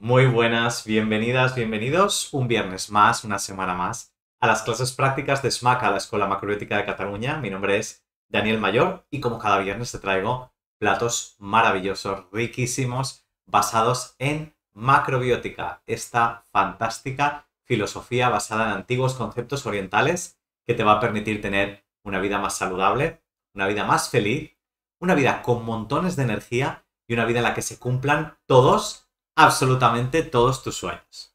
Muy buenas, bienvenidas, bienvenidos un viernes más, una semana más, a las clases prácticas de SMAC a la Escuela Macrobiótica de Cataluña. Mi nombre es Daniel Mayor y como cada viernes te traigo platos maravillosos, riquísimos, basados en macrobiótica, esta fantástica filosofía basada en antiguos conceptos orientales que te va a permitir tener una vida más saludable, una vida más feliz, una vida con montones de energía y una vida en la que se cumplan todos, absolutamente todos tus sueños.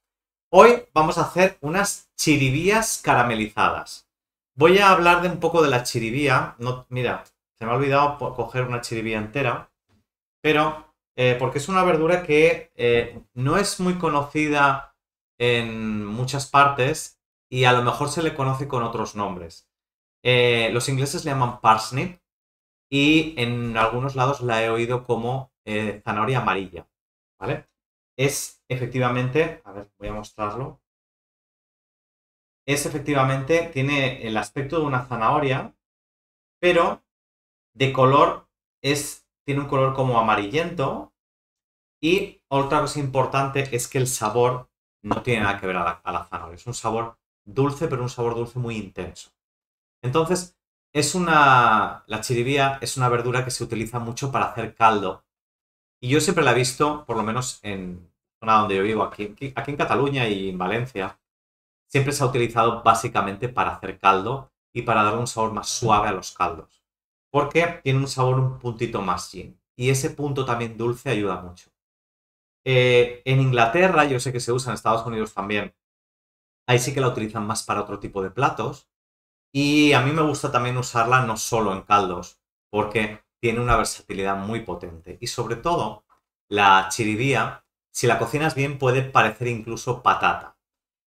Hoy vamos a hacer unas chiribías caramelizadas. Voy a hablar de un poco de la chiribía. Mira, se me ha olvidado coger una chiribía entera, pero eh, porque es una verdura que eh, no es muy conocida en muchas partes y a lo mejor se le conoce con otros nombres. Eh, los ingleses le llaman parsnip y en algunos lados la he oído como zanahoria amarilla, ¿vale? Es efectivamente, a ver, voy a mostrarlo. Es efectivamente, tiene el aspecto de una zanahoria, pero de color es, tiene un color como amarillento. Y otra cosa importante es que el sabor no tiene nada que ver a la, zanahoria. Es un sabor dulce, pero un sabor dulce muy intenso. Entonces, es una. La chiribía es una verdura que se utiliza mucho para hacer caldo. Y yo siempre la he visto, por lo menos en zona donde yo vivo, aquí, aquí en Cataluña y en Valencia, siempre se ha utilizado básicamente para hacer caldo y para dar un sabor más suave a los caldos. Porque tiene un sabor un puntito más gin. Y ese punto también dulce ayuda mucho. Eh, en Inglaterra, yo sé que se usa en Estados Unidos también. Ahí sí que la utilizan más para otro tipo de platos. Y a mí me gusta también usarla no solo en caldos, porque tiene una versatilidad muy potente. Y sobre todo, la chiribía, si la cocinas bien, puede parecer incluso patata.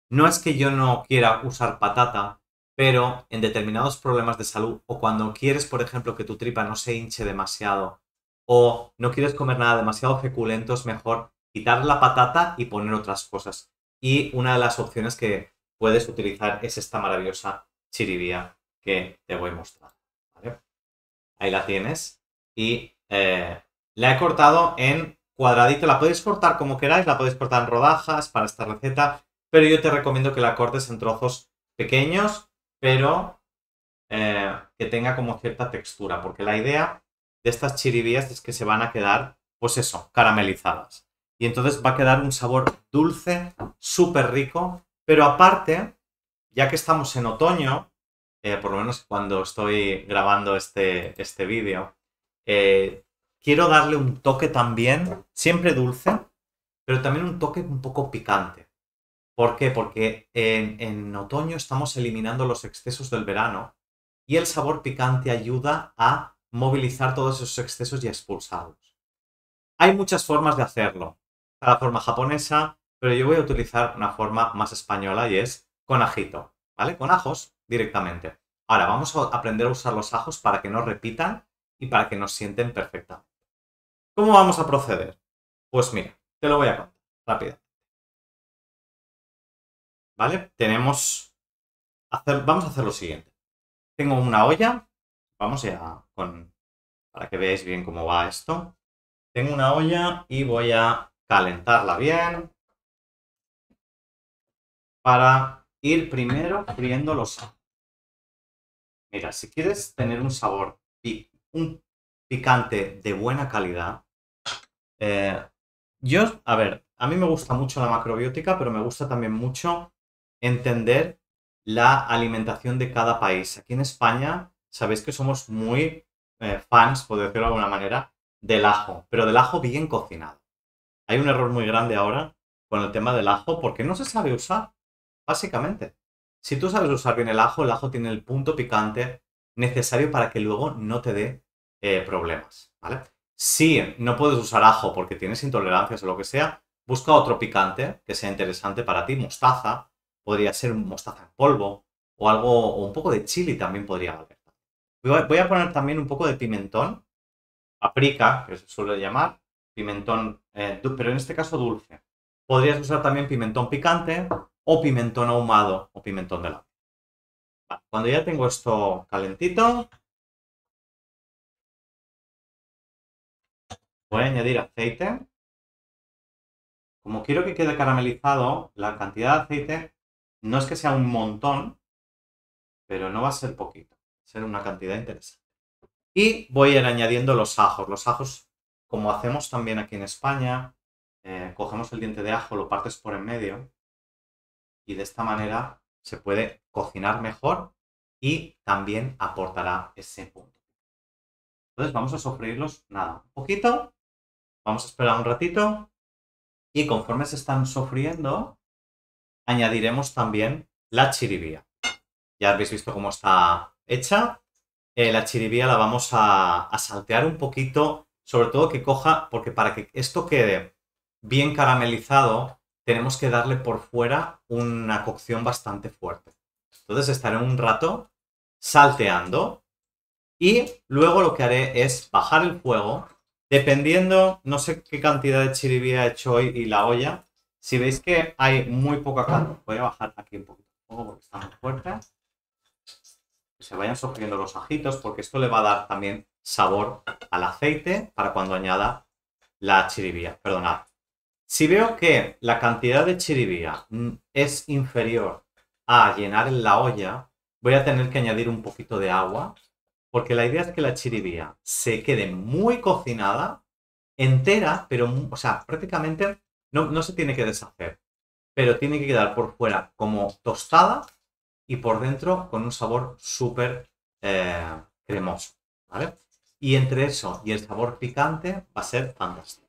No es que yo no quiera usar patata, pero en determinados problemas de salud o cuando quieres, por ejemplo, que tu tripa no se hinche demasiado o no quieres comer nada demasiado feculento, es mejor quitar la patata y poner otras cosas. Y una de las opciones que puedes utilizar es esta maravillosa chiribía que te voy a mostrar. Ahí la tienes. Y eh, la he cortado en cuadradito. La podéis cortar como queráis, la podéis cortar en rodajas para esta receta, pero yo te recomiendo que la cortes en trozos pequeños, pero eh, que tenga como cierta textura, porque la idea de estas chiribías es que se van a quedar, pues eso, caramelizadas y entonces va a quedar un sabor dulce, súper rico, pero aparte, ya que estamos en otoño, eh, por lo menos cuando estoy grabando este, este vídeo, eh, quiero darle un toque también, siempre dulce, pero también un toque un poco picante. ¿Por qué? Porque en, otoño estamos eliminando los excesos del verano y el sabor picante ayuda a movilizar todos esos excesos y expulsarlos. Hay muchas formas de hacerlo la forma japonesa, pero yo voy a utilizar una forma más española y es con ajito, ¿vale? Con ajos directamente. Ahora vamos a aprender a usar los ajos para que no repitan y para que nos sienten perfectamente. ¿Cómo vamos a proceder? Pues mira, te lo voy a contar rápidamente. ¿Vale? Tenemos... vamos a hacer lo siguiente. Tengo una olla. Vamos ya con... Para que veáis bien cómo va esto. Tengo una olla y voy a calentarla bien para ir primero friendo los Mira, si quieres tener un sabor, un picante de buena calidad, eh, yo, a ver, a mí me gusta mucho la macrobiótica, pero me gusta también mucho entender la alimentación de cada país. Aquí en España, sabéis que somos muy eh, fans, por decirlo de alguna manera, del ajo, pero del ajo bien cocinado. Hay un error muy grande ahora con el tema del ajo porque no se sabe usar, básicamente. Si tú sabes usar bien el ajo, el ajo tiene el punto picante necesario para que luego no te dé eh, problemas, ¿vale? Si no puedes usar ajo porque tienes intolerancias o lo que sea, busca otro picante que sea interesante para ti. Mostaza, podría ser mostaza en polvo o algo, o un poco de chili también podría valer. Voy a poner también un poco de pimentón, paprika, que se suele llamar, pimentón, eh, pero en este caso dulce. Podrías usar también pimentón picante o pimentón ahumado o pimentón de la. Cuando ya tengo esto calentito, voy a añadir aceite. como quiero que quede caramelizado, la cantidad de aceite no es que sea un montón, pero no va a ser poquito, va a ser una cantidad interesante. Y voy a ir añadiendo los ajos. Los ajos, como hacemos también aquí en España, eh, cogemos el diente de ajo, lo partes por en medio y de esta manera se puede cocinar mejor y también aportará ese punto. Entonces vamos a sofreírlos, nada, un poquito, vamos a esperar un ratito y conforme se están sofriendo, añadiremos también la chiribía. Ya habéis visto cómo está hecha. Eh, la chiribía la vamos a, a saltear un poquito, sobre todo que coja, porque para que esto quede bien caramelizado, tenemos que darle por fuera una cocción bastante fuerte. Entonces estaré un rato salteando y luego lo que haré es bajar el fuego. Dependiendo, no sé qué cantidad de chiribía he hecho hoy y la olla. Si veis que hay muy poca cantidad, voy a bajar aquí un poquito el fuego porque está muy fuerte. Que se vayan sofriendo los ajitos porque esto le va a dar también sabor al aceite para cuando añada la chiribía. Perdonad. Si veo que la cantidad de chiribía mm, es inferior a llenar la olla, voy a tener que añadir un poquito de agua, porque la idea es que la chiribía se quede muy cocinada, entera, pero, o sea, prácticamente no, se tiene que deshacer, pero tiene que quedar por fuera como tostada y por dentro con un sabor súper eh, cremoso, ¿vale? Y entre eso y el sabor picante va a ser fantástico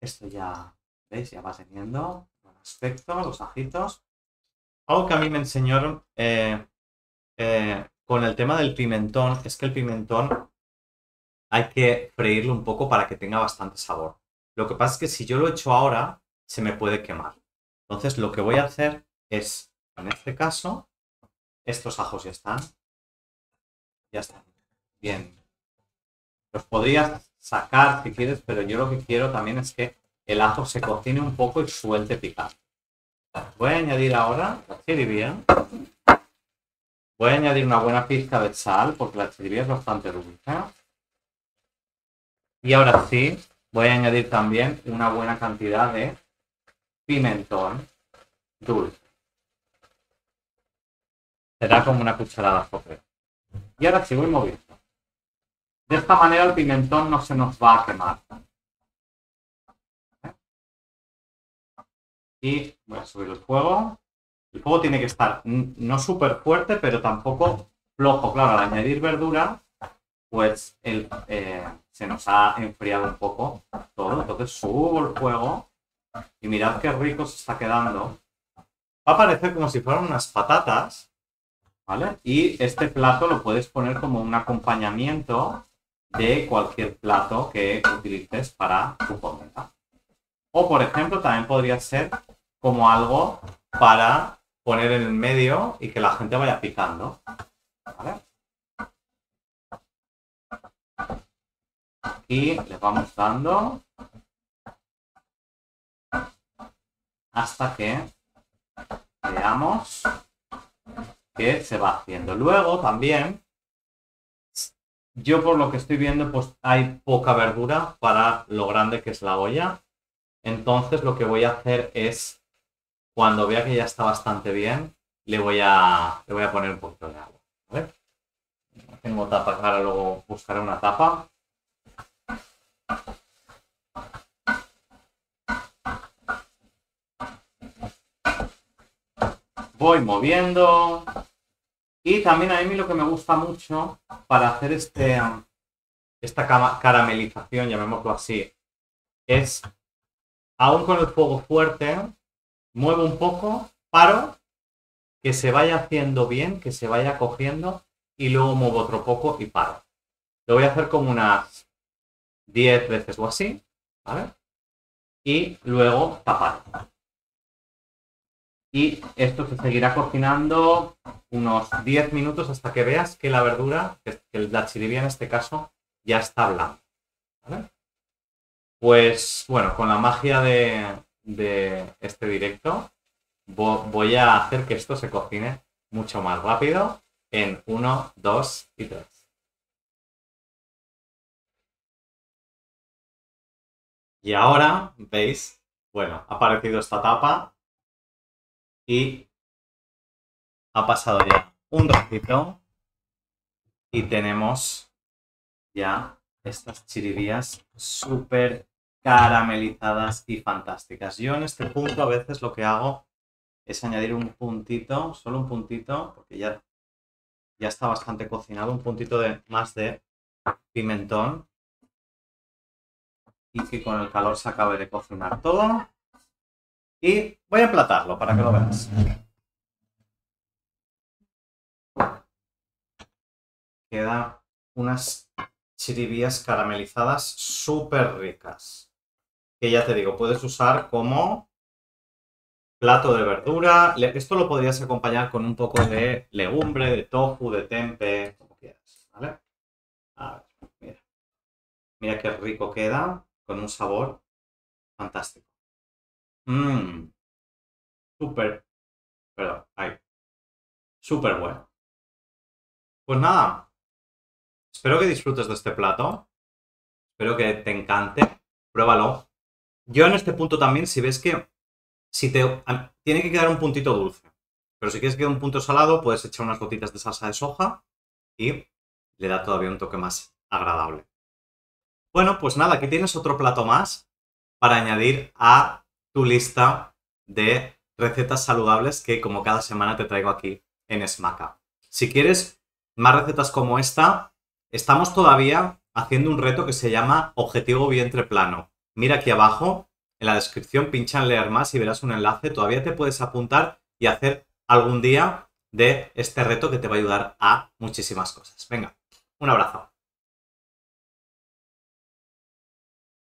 esto ya, ¿veis? Ya va teniendo buen aspecto, los ajitos. Algo que a mí me enseñaron eh, eh, con el tema del pimentón es que el pimentón hay que freírlo un poco para que tenga bastante sabor. Lo que pasa es que si yo lo echo ahora, se me puede quemar. Entonces lo que voy a hacer es, en este caso, estos ajos ya están. Ya están. Bien. Los podría sacar si quieres, pero yo lo que quiero también es que el ajo se cocine un poco y suelte picante. Voy a añadir ahora la chiribía. Voy a añadir una buena pizca de sal porque la chiribía es bastante dulce. Y ahora sí, voy a añadir también una buena cantidad de pimentón dulce. Será como una cucharada sopera. Y ahora sí voy moviendo. De esta manera el pimentón no se nos va a quemar. Y voy a subir el fuego. El fuego tiene que estar no súper fuerte, pero tampoco flojo. Claro, al añadir verdura, pues eh, se nos ha enfriado un poco todo. Entonces subo el fuego y mirad qué rico se está quedando. Va a parecer como si fueran unas patatas, ¿vale? Y este plato lo puedes poner como un acompañamiento de cualquier plato que utilices para tu comida. O, por ejemplo, también podría ser como algo para poner en el medio y que la gente vaya picando. Y le vamos dando hasta que veamos que se va haciendo. Luego también yo por lo que estoy viendo, pues hay poca verdura para lo grande que es la olla. Entonces lo que voy a hacer es, cuando vea que ya está bastante bien, le voy a, le voy a poner un poquito de agua. tengo tapa, ahora luego buscaré una tapa. Voy moviendo. Y también a mí lo que me gusta mucho para hacer este, esta caramelización, llamémoslo así, es, aún con el fuego fuerte, muevo un poco, paro, que se vaya haciendo bien, que se vaya cogiendo, y luego muevo otro poco y paro. Lo voy a hacer como unas 10 veces o así, ¿vale? Y luego tapar y esto se seguirá cocinando unos 10 minutos hasta que veas que la verdura, que la chiribía en este caso, ya está blanca. Pues bueno, con la magia de, de este directo voy a hacer que esto se cocine mucho más rápido en 1, 2 y 3. Y ahora, veis, bueno, ha aparecido esta tapa y ha pasado ya un ratito y tenemos ya estas chiribías súper caramelizadas y fantásticas. Yo en este punto a veces lo que hago es añadir un puntito, solo un puntito, porque ya, ya está bastante cocinado, un puntito de, más de pimentón y que con el calor se acabe de cocinar todo. Y voy a emplatarlo para que lo veas. Queda unas chiribías caramelizadas súper ricas. Que ya te digo, puedes usar como plato de verdura. Esto lo podrías acompañar con un poco de legumbre, de tofu, de tempe, como quieras, mira. Mira qué rico queda, con un sabor fantástico. Mmm. Súper. Perdón, ahí. Súper bueno. Pues nada. Espero que disfrutes de este plato. Espero que te encante. Pruébalo. Yo en este punto también, si ves que si te, tiene que quedar un puntito dulce. Pero si quieres que quede un punto salado, puedes echar unas gotitas de salsa de soja y le da todavía un toque más agradable. Bueno, pues nada, aquí tienes otro plato más para añadir a tu lista de recetas saludables que como cada semana te traigo aquí en Smaca. Si quieres más recetas como esta, estamos todavía haciendo un reto que se llama Objetivo Vientre Plano. Mira aquí abajo en la descripción pincha en leer más y verás un enlace. Todavía te puedes apuntar y hacer algún día de este reto que te va a ayudar a muchísimas cosas. Venga, un abrazo.